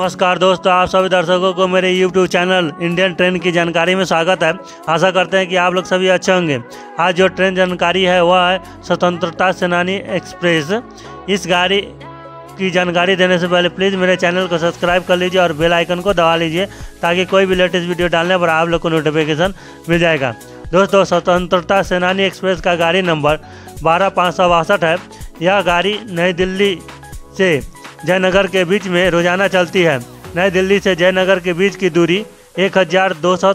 नमस्कार दोस्तों, आप सभी दर्शकों को मेरे YouTube चैनल इंडियन ट्रेन की जानकारी में स्वागत है। आशा करते हैं कि आप लोग सभी अच्छे होंगे। आज जो ट्रेन जानकारी है, वह है स्वतंत्रता सेनानी एक्सप्रेस। इस गाड़ी की जानकारी देने से पहले प्लीज़ मेरे चैनल को सब्सक्राइब कर लीजिए और बेल आइकन को दबा लीजिए, ताकि कोई भी लेटेस्ट वीडियो डालने पर आप लोग को नोटिफिकेशन मिल जाएगा। दोस्तों, स्वतंत्रता सेनानी एक्सप्रेस का गाड़ी नंबर बारह है। यह गाड़ी नई दिल्ली से जयनगर के बीच में रोज़ाना चलती है। नई दिल्ली से जयनगर के बीच की दूरी एक हज़ार दो सौ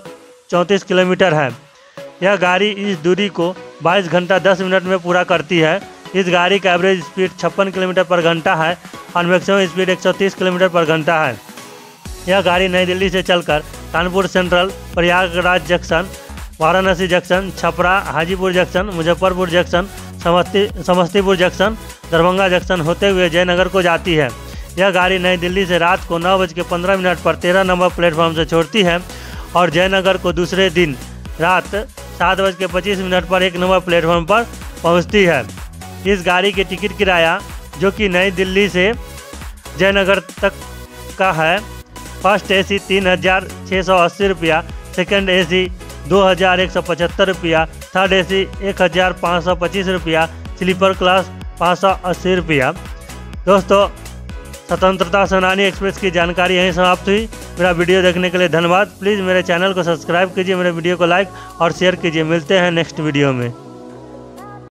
चौंतीस किलोमीटर है। यह गाड़ी इस दूरी को 22 घंटा 10 मिनट में पूरा करती है। इस गाड़ी का एवरेज स्पीड छप्पन किलोमीटर पर घंटा है और मैक्सिमम स्पीड 130 किलोमीटर पर घंटा है। यह गाड़ी नई दिल्ली से चलकर Kanpur central, Prayagraj junction, Varanasi junction, Chhapra, Hajipur junction, Muzaffarpur junction समस्ती, Samastipur junction, Darbhanga junction होते हुए जयनगर को जाती है। यह गाड़ी नई दिल्ली से रात को नौ बज के पंद्रह मिनट पर तेरह नंबर प्लेटफॉर्म से छोड़ती है और जयनगर को दूसरे दिन रात सात बज के पच्चीस मिनट पर एक नंबर प्लेटफॉर्म पर पहुँचती है। इस गाड़ी की टिकट किराया, जो कि नई दिल्ली से जयनगर तक का है, फ़र्स्ट एसी तीन हज़ार छः सौ अस्सी रुपया, सेकेंड ए सी दो हज़ार एक सौ पचहत्तर रुपया थर्ड ए सी एक हज़ार पाँच सौ पच्चीस रुपया, स्लीपर क्लास पाँच सौ अस्सी रुपया। दोस्तों, स्वतंत्रता सेनानी एक्सप्रेस की जानकारी यहीं समाप्त हुई। मेरा वीडियो देखने के लिए धन्यवाद। प्लीज़ मेरे चैनल को सब्सक्राइब कीजिए, मेरे वीडियो को लाइक और शेयर कीजिए। मिलते हैं नेक्स्ट वीडियो में।